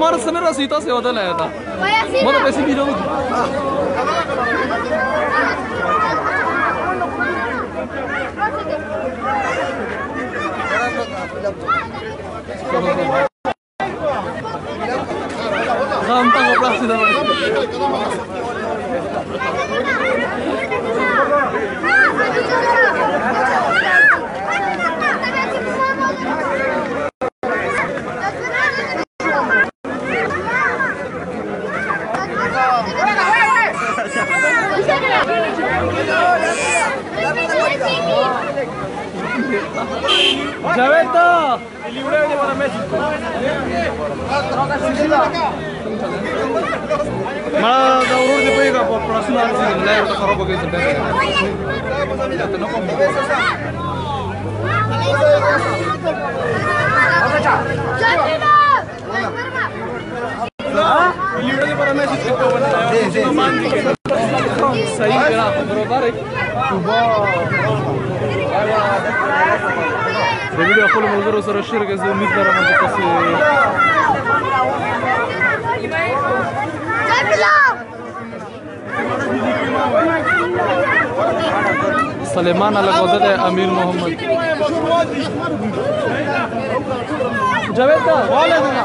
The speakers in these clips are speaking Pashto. मार्च में El libro de para de الفيديو يقول من غير أسر الشركة أمين محمد جابت والدنا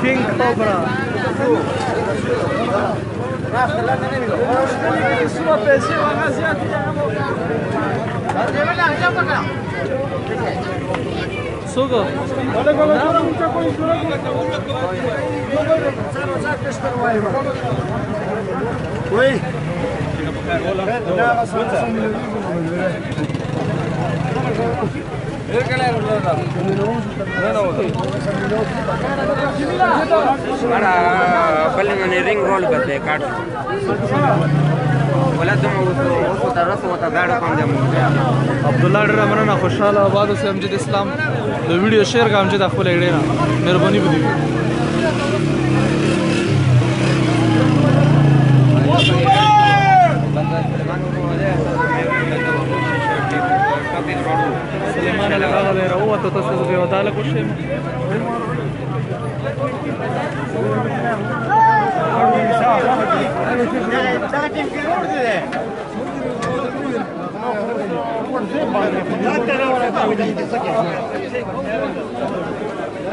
King Cobra. Sugo. Oui. بل منې رنګ رول بدلې کاټ ولادم اوس ته رسو ته داړه کوم دې عبد الله ډېر مننه خوشاله آباد اوسې امجد اسلام د ویډیو شیر کوم چې د خپل ایډینا مهرباني وکړئ to to se zbiva daleko še.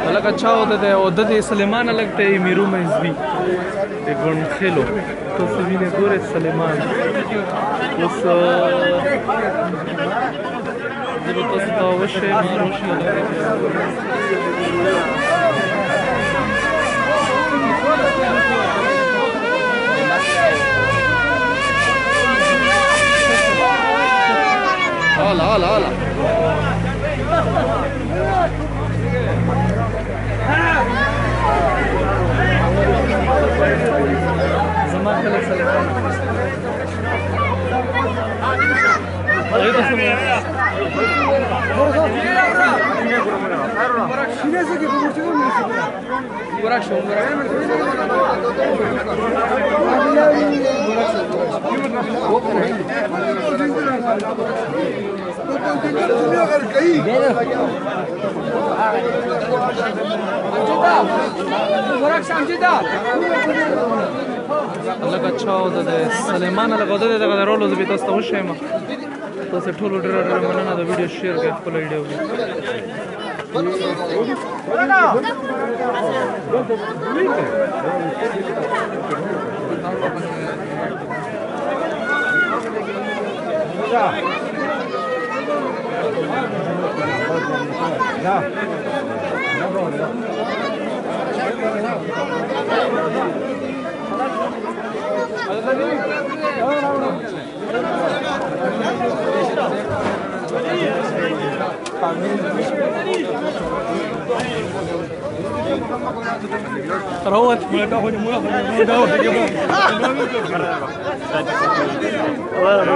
الګ اچھا ہوتا ہے او د سلیمان لگتے ہیں میرو مزبی د ګون خلو تو سوینه ګوره سلیمان اوس депутат Светлана Шейна, Hala hala hala. Zaman kalırsa. Hayırlısı mı? لکه چاو د سلیمان لغه د دغه رولو د بیتاسته وشیمه तसं ठोलो डरा डरा म्हणा माझा video share करा पलडी Yeah. تروت ولا تاخذ مويه ولا دواء والله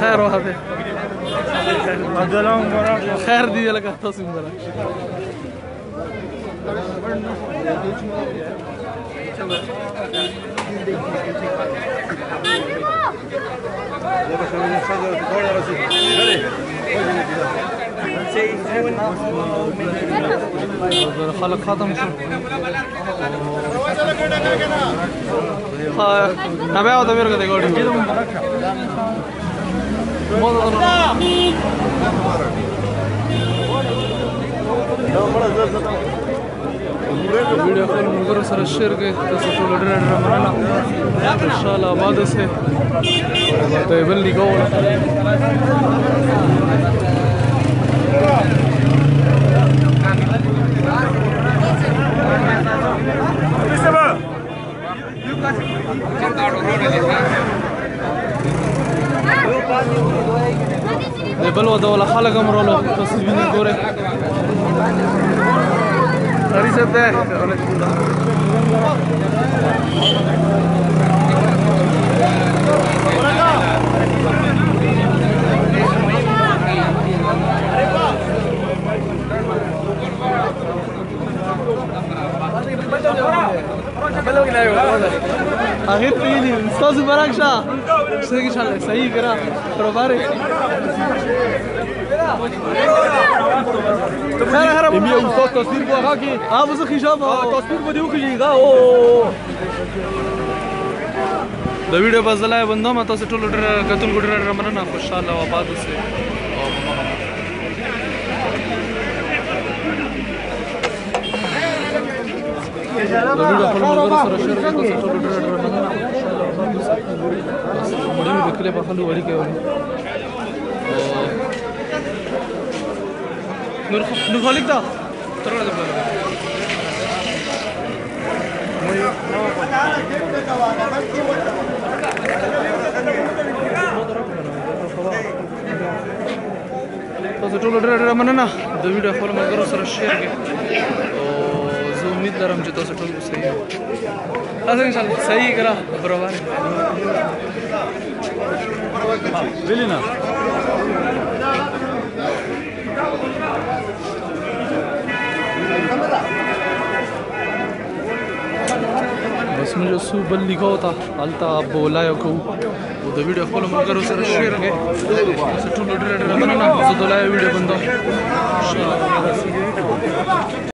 خير خير دي لك اختصم خلق ختم شو تابع هذا ميرك ده قول موضوع ویډیو خپل ملګرو سره شیر کړئ تاسو ټول ډېر ډېر مننه انشاءالله آباد اوسئ ته بل لیکو بل ودوله خلک هم رولو تاسو وینئ ګورئ সরি স্যার দেখ অনেক Mira, sé que ya le seguí, que era, pero pare. خیر خیر می یو څو تصویر په هغه کې هغه زه خجام تصویر به دیو کې دا او د ویډیو په ځلای بندو ما تاسو ټول ډر کتل ګډر ډر مننه خوشاله او آباد اوسئ او ماما د ویډیو په ځلای سره شریک تاسو ټول ډر ډر مننه خوشاله مړي مې کله په خلو وړي کوي نور نور خلک دا ترونه ده مړي نو پتا نه کې دا واه بلکې وته تاسو ټول ډېر ډېر مننه د ویډیو خپل ملګرو سره شیر کړئ सो उमेदवार आमचे तसो ठरलो सही असं अच्छा, सांग सही करा बरोबर दिली ना बस मुझे सुबल लिखा होता अलता आप बोला है कहूँ वो तो वीडियो फॉलो मत करो सर शेयर के टू लेटर लेटर बनाना तो लाया वीडियो बंदा